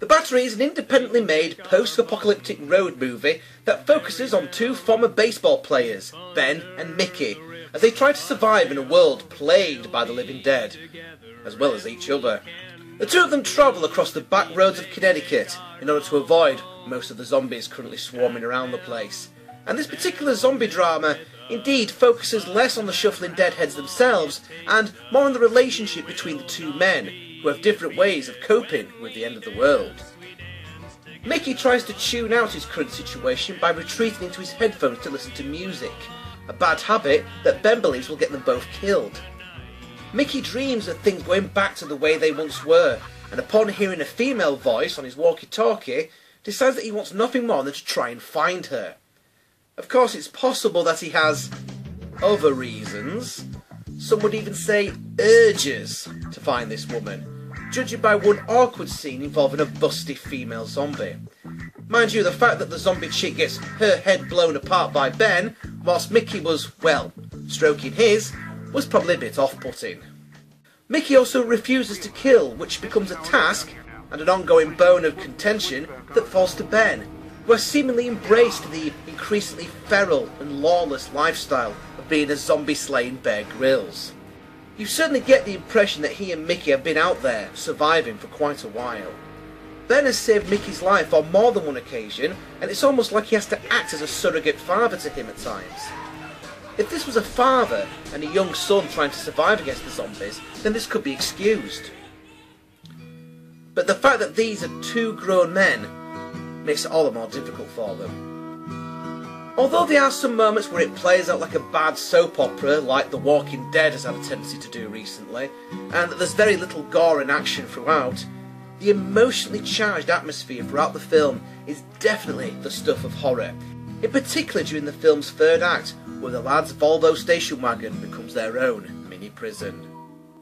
The Battery is an independently made post-apocalyptic road movie that focuses on two former baseball players, Ben and Mickey, as they try to survive in a world plagued by the living dead, as well as each other. The two of them travel across the back roads of Connecticut in order to avoid most of the zombies currently swarming around the place. And this particular zombie drama indeed focuses less on the shuffling deadheads themselves and more on the relationship between the two men, who have different ways of coping with the end of the world. Mickey tries to tune out his current situation by retreating into his headphones to listen to music, a bad habit that Ben believes will get them both killed. Mickey dreams of things going back to the way they once were, and upon hearing a female voice on his walkie-talkie, decides that he wants nothing more than to try and find her. Of course, it's possible that he has other reasons, some would even say urges, to find this woman, judging by one awkward scene involving a busty female zombie. Mind you, the fact that the zombie chick gets her head blown apart by Ben, whilst Mickey was, well, stroking his, was probably a bit off-putting. Mickey also refuses to kill, which becomes a task and an ongoing bone of contention that falls to Ben, who has seemingly embraced the increasingly feral and lawless lifestyle of being a zombie-slaying Bear Grylls. You certainly get the impression that he and Mickey have been out there, surviving for quite a while. Ben has saved Mickey's life on more than one occasion, and it's almost like he has to act as a surrogate father to him at times. If this was a father and a young son trying to survive against the zombies, then this could be excused. But the fact that these are two grown men makes it all the more difficult for them. Although there are some moments where it plays out like a bad soap opera, like The Walking Dead has had a tendency to do recently, and that there's very little gore and action throughout, the emotionally charged atmosphere throughout the film is definitely the stuff of horror. In particular during the film's third act, where the lad's Volvo station wagon becomes their own mini prison.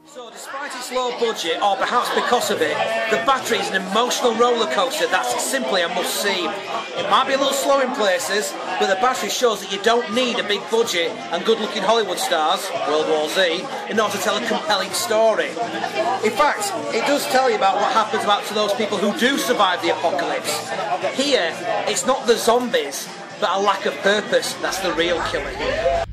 So, despite its low budget, or perhaps because of it, The Battery is an emotional roller coaster that's simply a must see. It might be a little slow in places, but The Battery shows that you don't need a big budget and good looking Hollywood stars, World War Z, in order to tell a compelling story. In fact, it does tell you about what happens about to those people who do survive the apocalypse. Here, it's not the zombies, but a lack of purpose that's the real killer here.